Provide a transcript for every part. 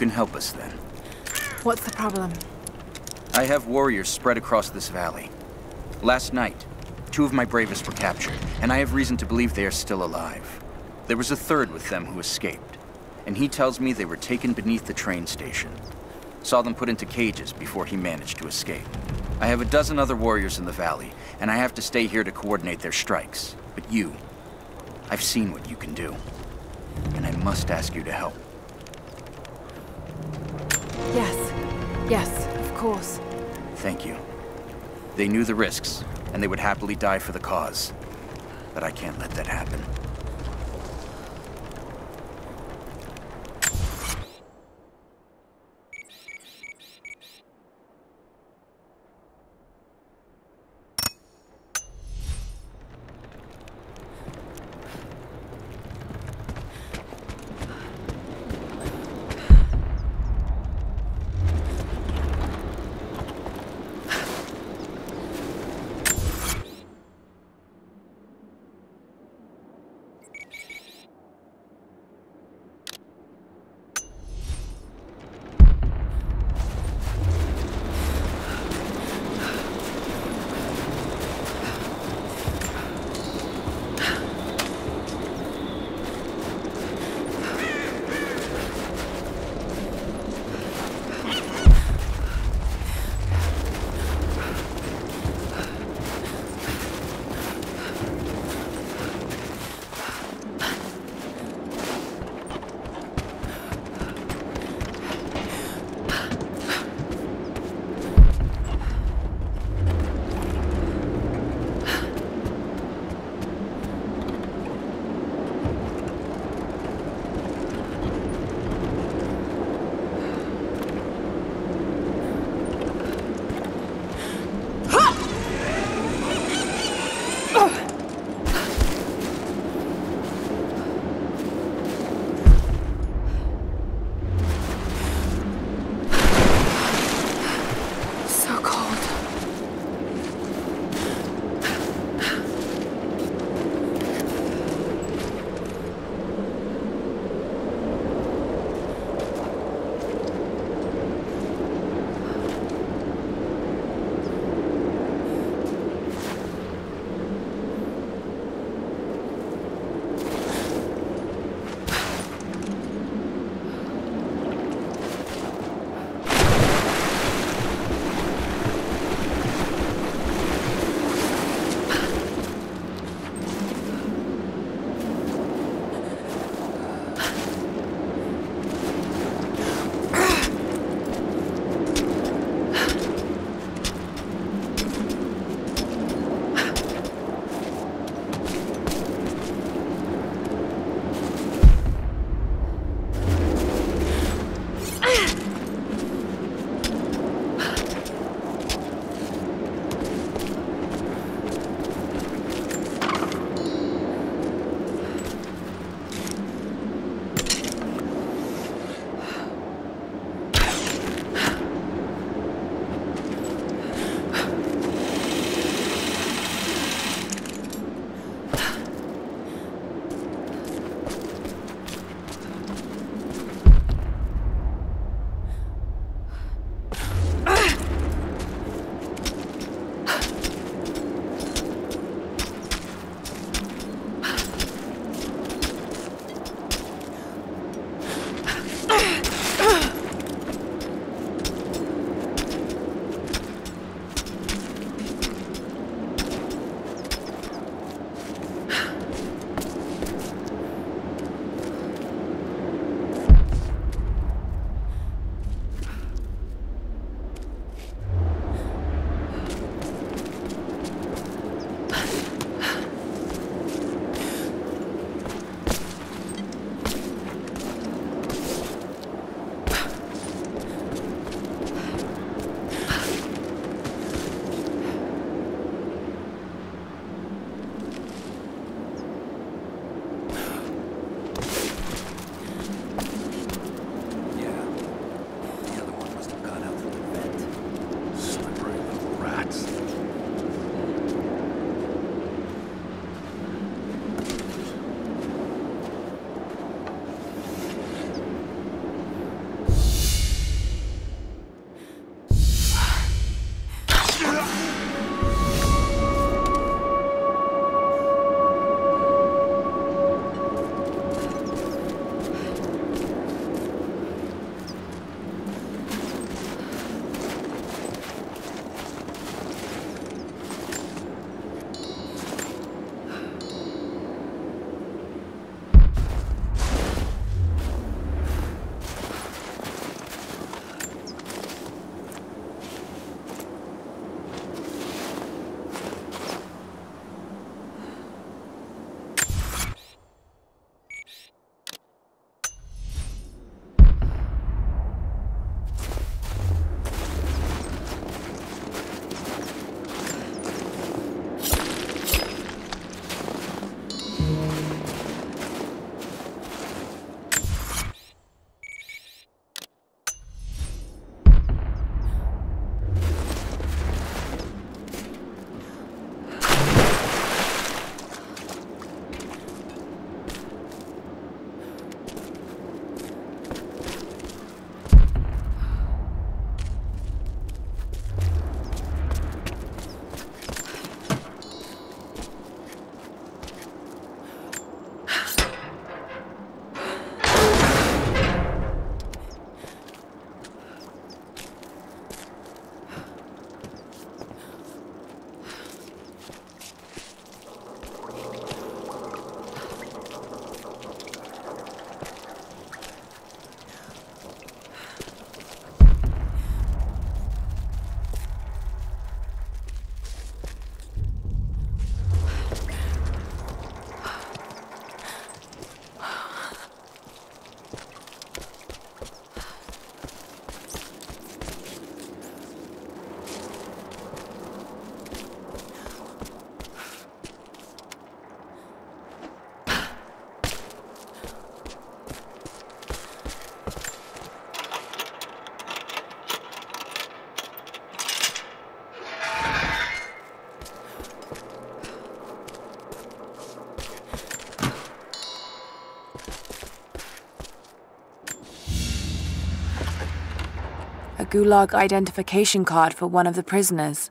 can help us then. What's the problem? I have warriors spread across this valley. Last night, two of my bravest were captured, and I have reason to believe they are still alive. There was a third with them who escaped, and he tells me they were taken beneath the train station. Saw them put into cages before he managed to escape. I have a dozen other warriors in the valley, and I have to stay here to coordinate their strikes. But you, I've seen what you can do, and I must ask you to help. Yes. Yes, of course. Thank you. They knew the risks, and they would happily die for the cause. But I can't let that happen. Gulag identification card for one of the prisoners.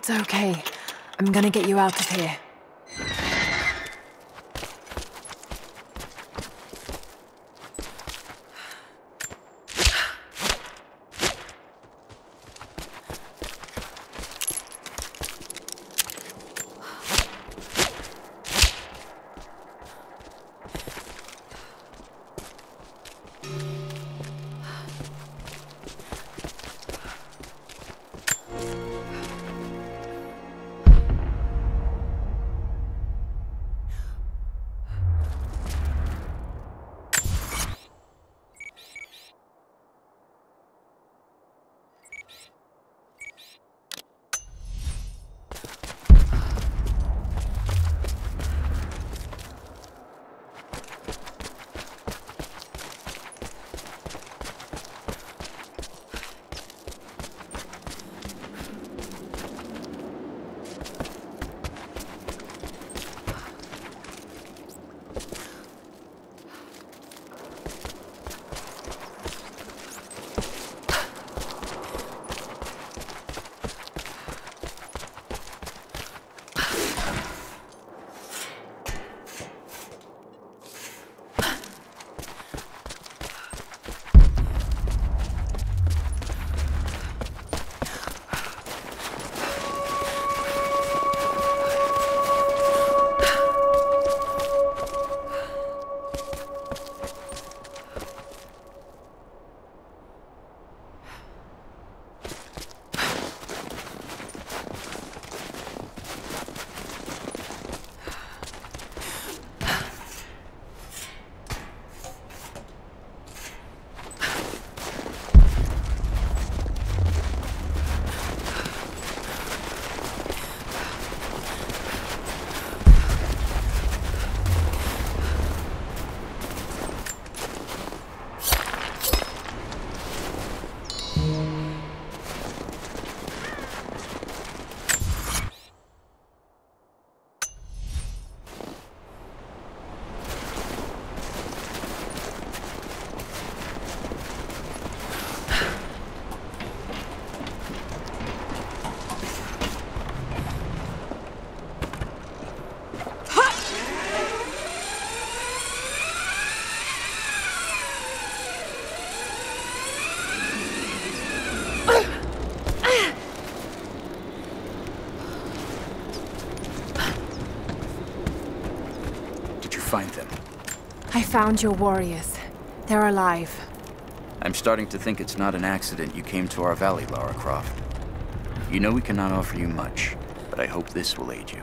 It's okay. I'm gonna get you out of here. Found your warriors. They're alive. I'm starting to think it's not an accident you came to our valley, Lara Croft. You know we cannot offer you much, but I hope this will aid you.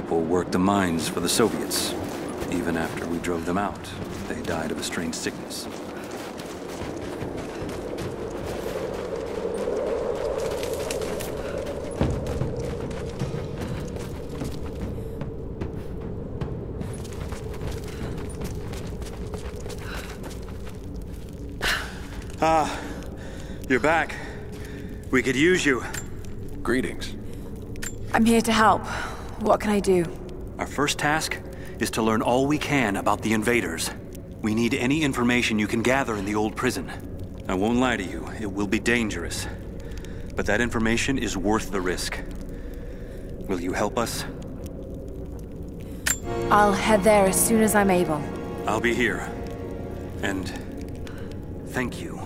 People worked the mines for the Soviets. Even after we drove them out, they died of a strange sickness. Ah, you're back. We could use you. Greetings. I'm here to help. What can I do? Our first task is to learn all we can about the invaders. We need any information you can gather in the old prison. I won't lie to you, it will be dangerous. But that information is worth the risk. Will you help us? I'll head there as soon as I'm able. I'll be here. And thank you.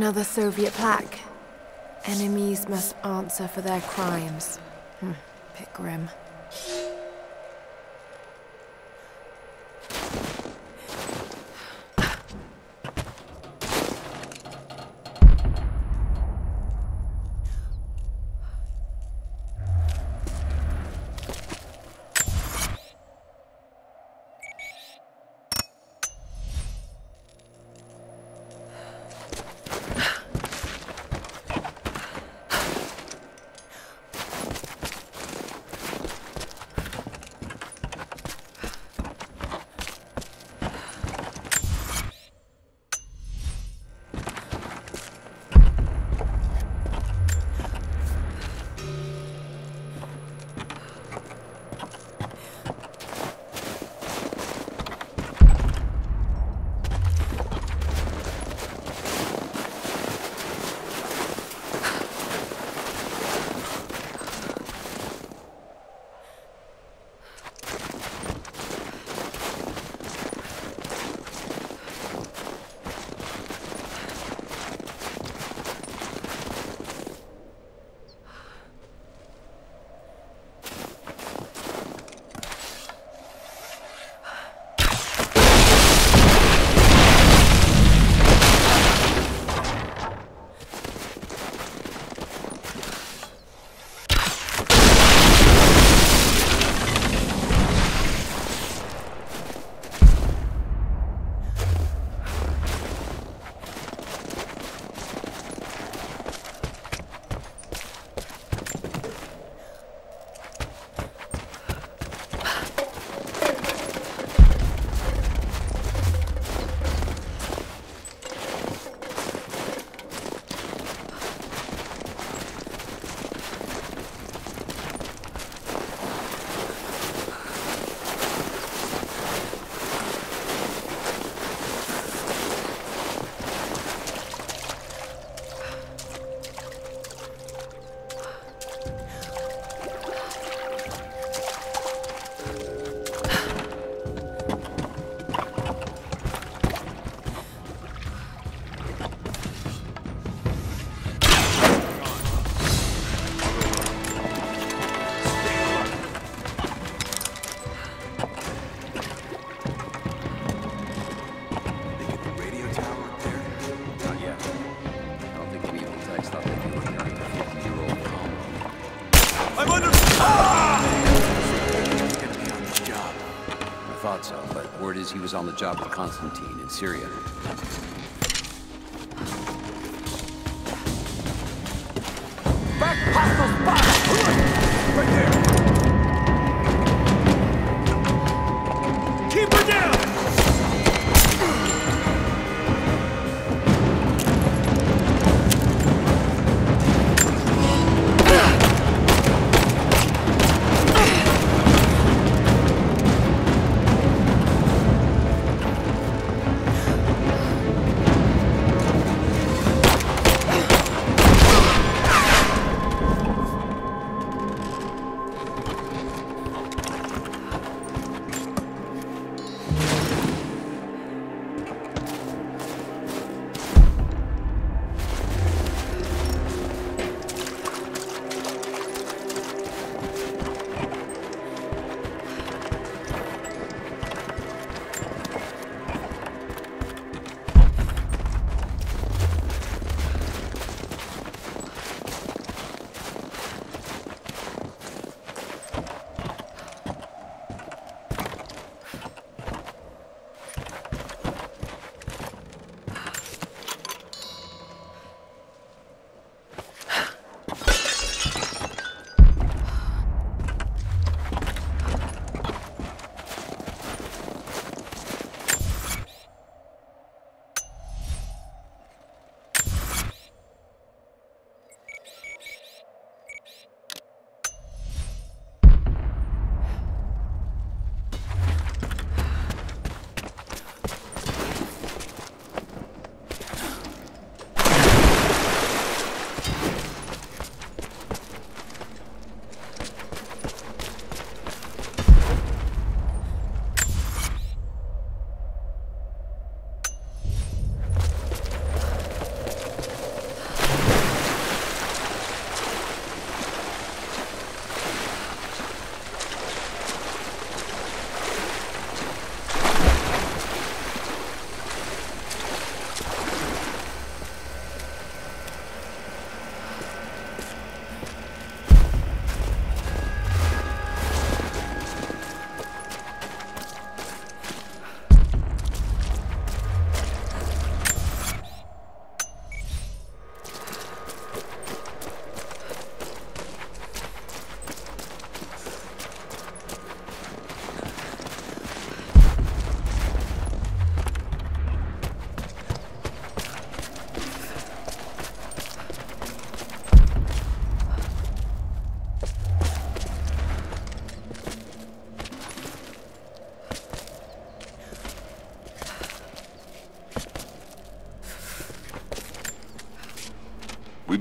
Another Soviet plaque. Enemies must answer for their crimes. Hmm, bit grim. He was on the job with Constantine in Syria.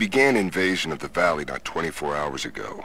Began invasion of the valley not 24 hours ago.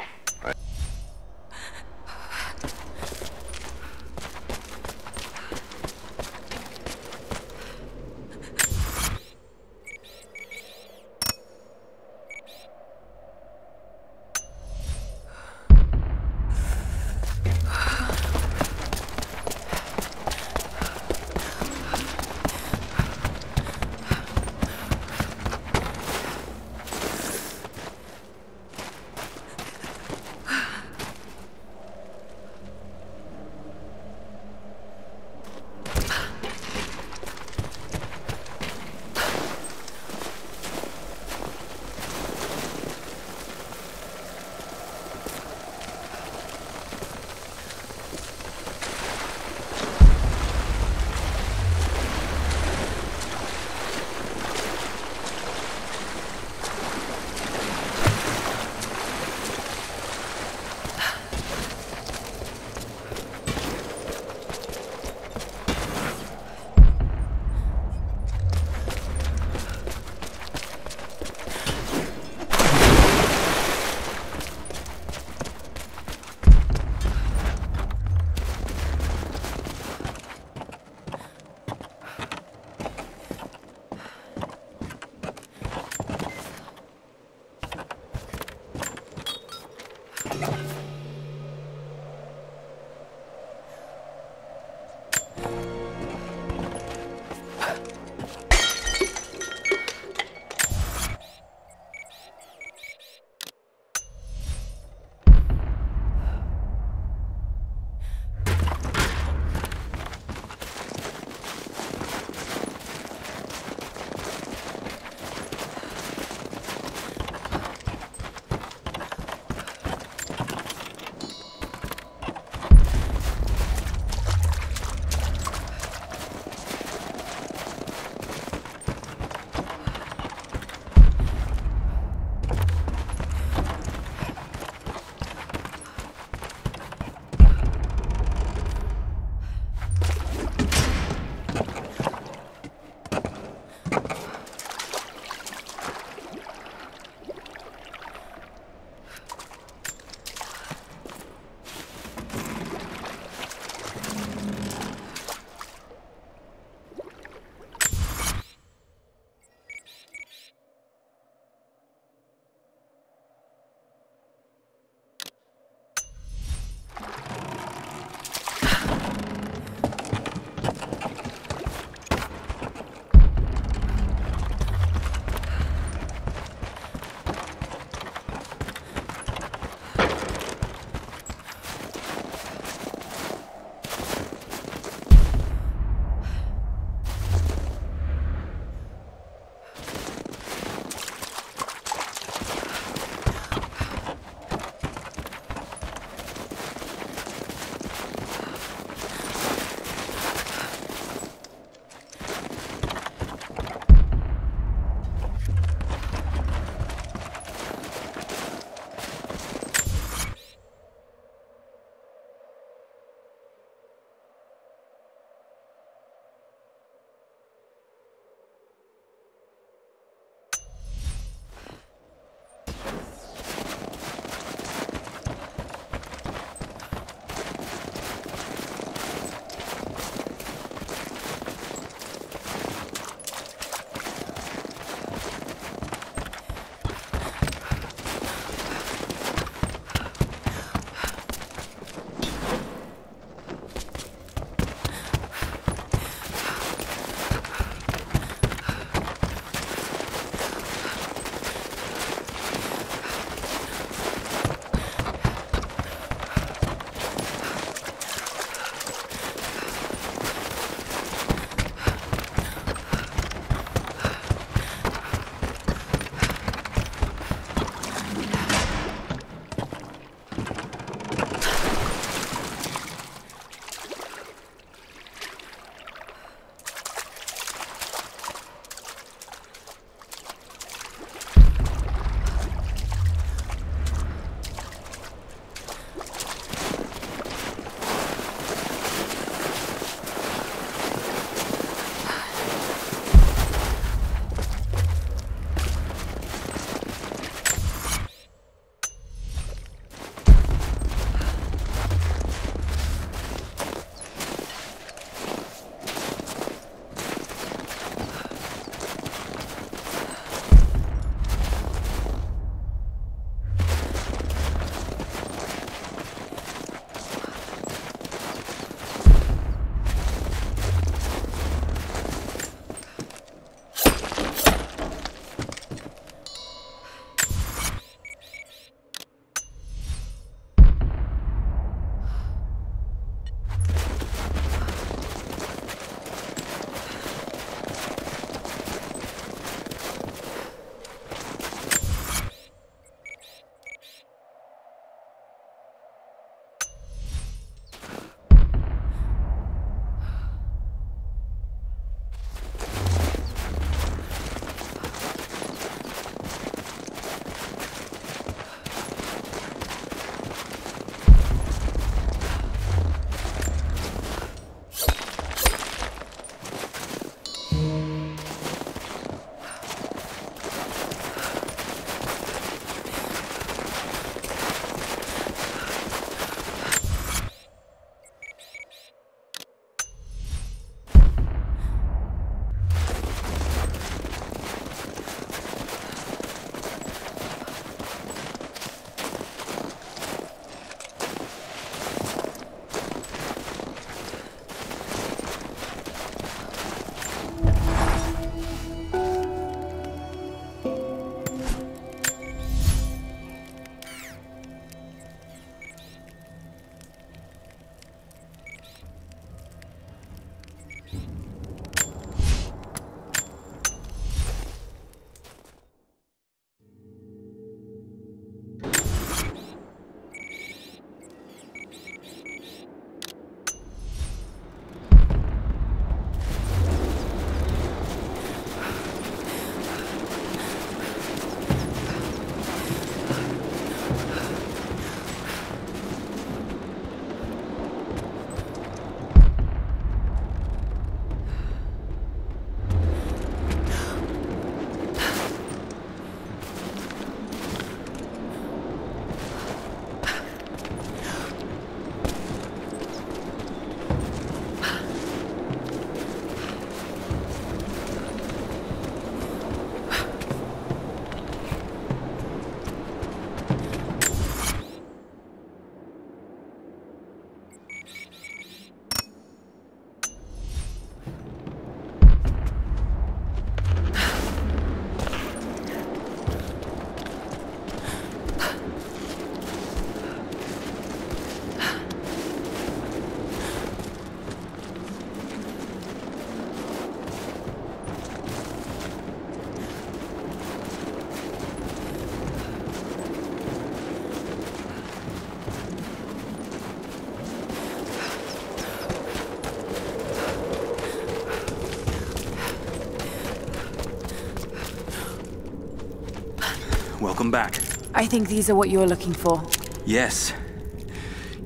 Welcome back. I think these are what you're looking for. Yes.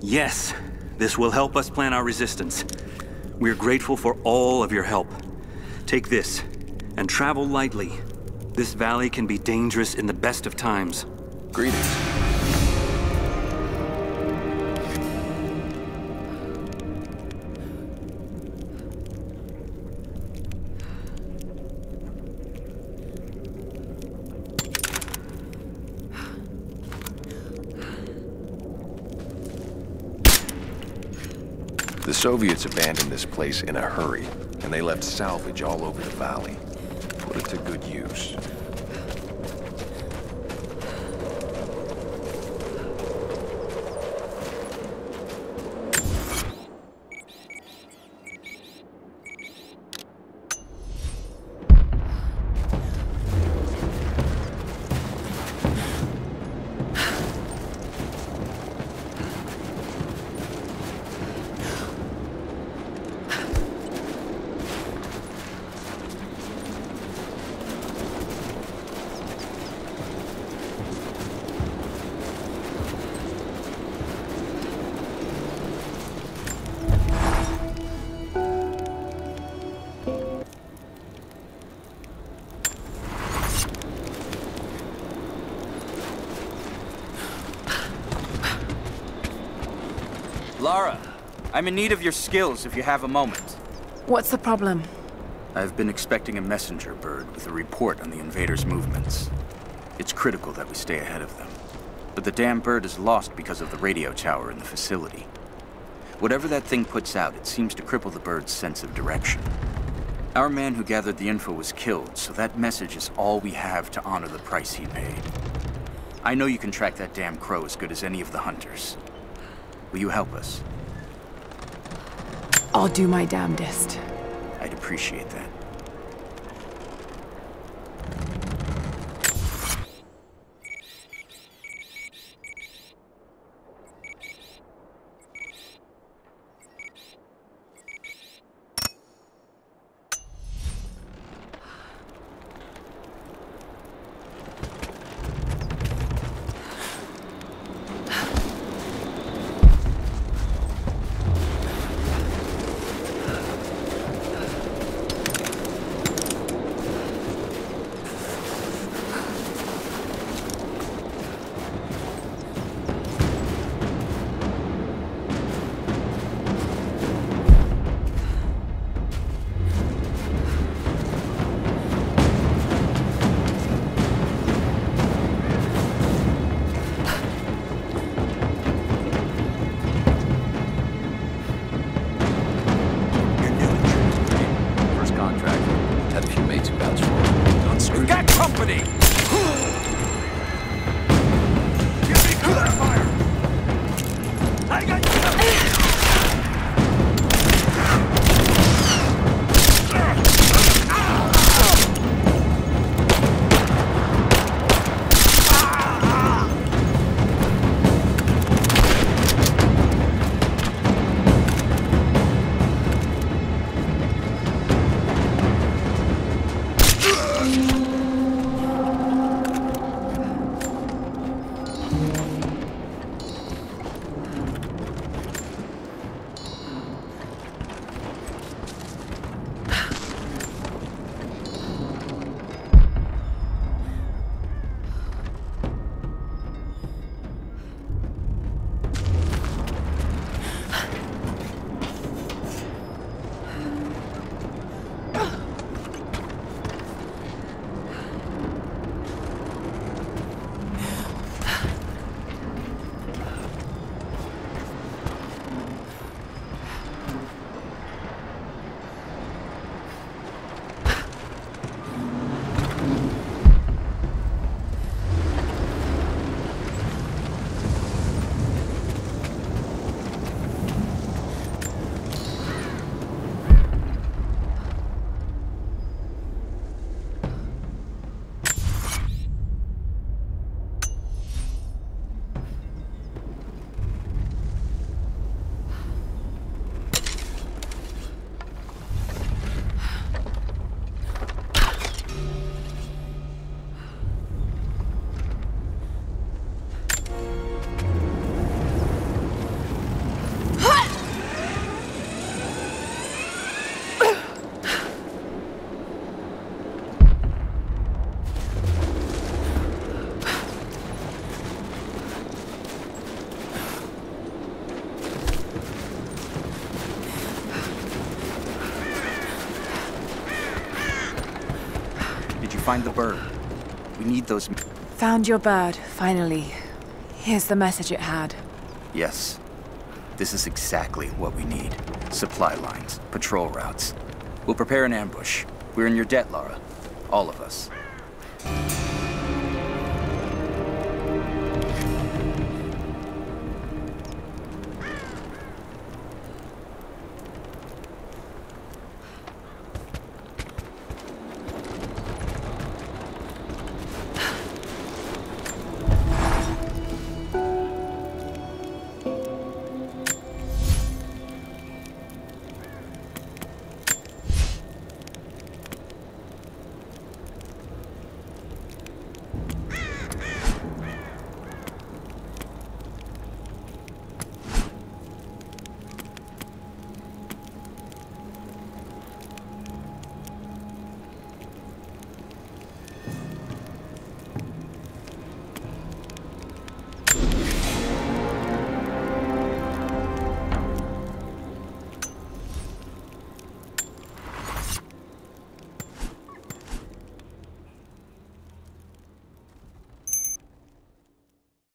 Yes. This will help us plan our resistance. We're grateful for all of your help. Take this, and travel lightly. This valley can be dangerous in the best of times. Greetings. Soviets abandoned this place in a hurry, and they left salvage all over the valley. Put it to good use. Lara, I'm in need of your skills if you have a moment. What's the problem? I've been expecting a messenger bird with a report on the invaders' movements. It's critical that we stay ahead of them. But the damn bird is lost because of the radio tower in the facility. Whatever that thing puts out, it seems to cripple the bird's sense of direction. Our man who gathered the info was killed, so that message is all we have to honor the price he paid. I know you can track that damn crow as good as any of the hunters. Will you help us? I'll do my damnedest. I'd appreciate that. Find the bird. We need those... Found your bird, finally. Here's the message it had. Yes. This is exactly what we need. Supply lines, patrol routes. We'll prepare an ambush. We're in your debt, Lara. All of us.